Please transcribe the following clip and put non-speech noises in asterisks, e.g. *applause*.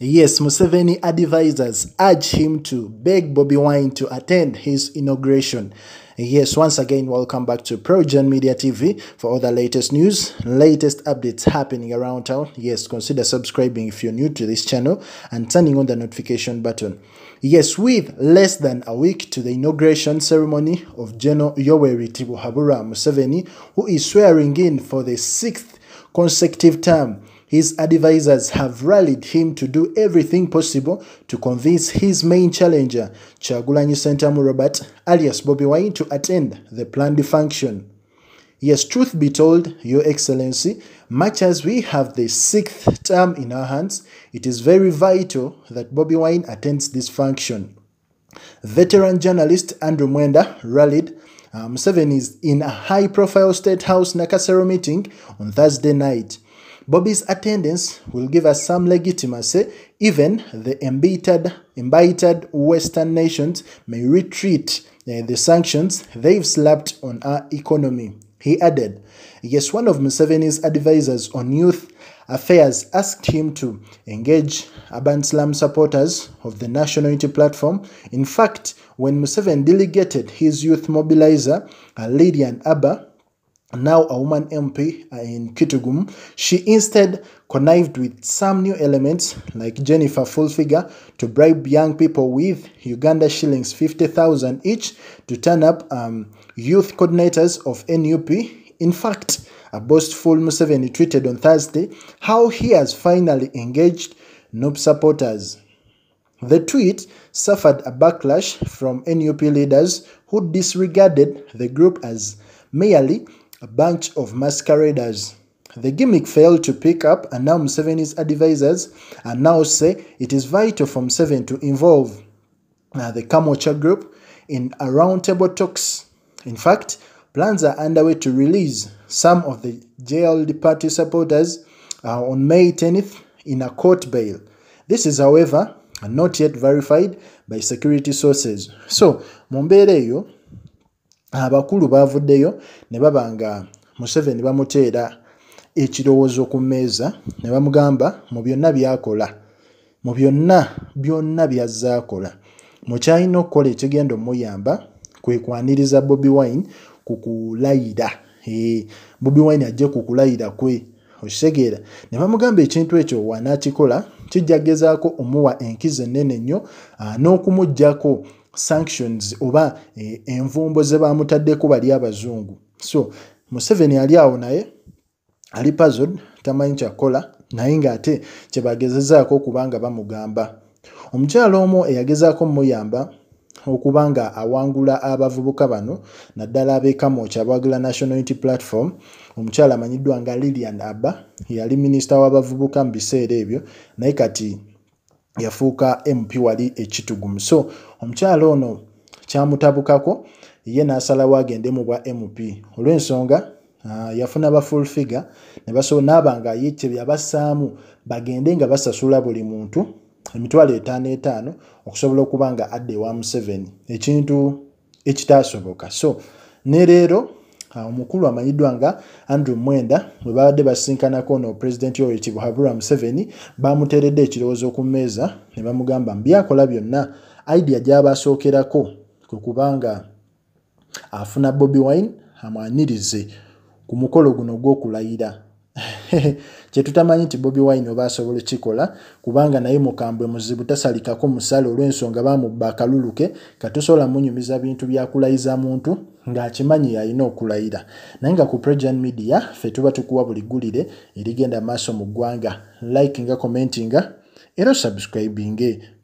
Yes, Museveni advisors urge him to beg Bobi Wine to attend his inauguration. Yes, once again, welcome back to Projourn Media TV for all the latest news, latest updates happening around town. Yes, consider subscribing if you're new to this channel and turning on the notification button. Yes, with less than a week to the inauguration ceremony of General Yoweri Tibuhaburwa Museveni, who is swearing in for the sixth consecutive term, his advisors have rallied him to do everything possible to convince his main challenger, Kyagulanyi Ssentamu Robert, alias Bobi Wine, to attend the planned function. Yes, truth be told, Your Excellency, much as we have the sixth term in our hands, it is very vital that Bobi Wine attends this function. Veteran journalist Andrew Mwenda rallied um, seven is in a high-profile State House Nakasero meeting on Thursday night. Bobi's attendance will give us some legitimacy. Even the embittered, embittered Western nations may retreat uh, the sanctions they've slapped on our economy. He added, Yes, one of Museveni's advisors on youth affairs asked him to engage Urban Slam supporters of the National Unity Platform. In fact, when Museveni delegated his youth mobilizer, Lillian Aber, now a woman MP uh, in Kitugum, she instead connived with some new elements like Jennifer Full Figure to bribe young people with Uganda shillings 50,000 each to turn up um, youth coordinators of NUP. In fact, a boastful Museveni tweeted on Thursday how he has finally engaged NUP supporters. The tweet suffered a backlash from NUP leaders who disregarded the group as merely a bunch of masqueraders. The gimmick failed to pick up, and now Museveni's advisors are now say it is vital for Museveni to involve uh, the Kamwokya group in a roundtable talks. In fact, plans are underway to release some of the jailed party supporters uh, on May 10th in a court bail. This is, however, not yet verified by security sources. So, mu abakulu baavuddeyo ne baba nga museveni bamuteera ekirowoozo ku mmeeza ne bamugamba mu byonna byakola mu byonna byonna byazze akola mukyalina okukola ekigenda omuyamba kwe kwaniriza bobi wine ku kulayira bobi wine ajje ku kulayira kwe okitegeera ne bamugamba ekintu ekyo wanaakikola kijja gezaako omuwa enkizo ennene ennyo n'okumugjako sanctions oba e, envumbo ze bamutaddeko bali abazungu. So museveni ali awo naye ali puzzled tamanyi kyakola naye ng'ate kyebagezezaako okuba nga bamugamba. Omukyalo omu eyagezaako muyamba okuba nga awangula abavubuka bano naddala ab'ekamoki abagala national unity platform. Omukyala amanyiddwa nga lilian abba yali minisita w'abavubuka mu biseera ebyo naye kati yafuuka mp wali ekitugumu so omukyala ono kyamutabukako ye n'asalawo agende mu bwa mp olw'ensonga yafuna ba full figure ne basobola naaba nga ye kye yabassaamu bagende nga basasula buli muntu emitwalo etaano etaano okusobola okuba nga adda ewa museveni ekintu ekitaasoboka so ne leero omukulu uh, amanyiddwa nga andrew mwenda bwe babadde basinkanako no pulezidenti oyo kibuhabura museveni bamuteeredde ekirowoozo ku mmeeza ne bamugamba mbyakola byonna idea gy'abasookerako kwe kubanga afuna bobi wine amwanirize ku mukolo guno gw'okulayira. *laughs* Kyetutamanyi nti bobi wine oba asobola kikola kubanga naye mukambwe muzibu tasalikako musale olw'ensonga bamubba akaluluke katusobola munyumiza bintu byakulayiza muntu ng'akimanyi yalina okulayira. Naye nga ku pregan media ffe tuba tukuwa buli ggulire erigenda maaso mu ggwanga. Like nga commentinga era subscribinge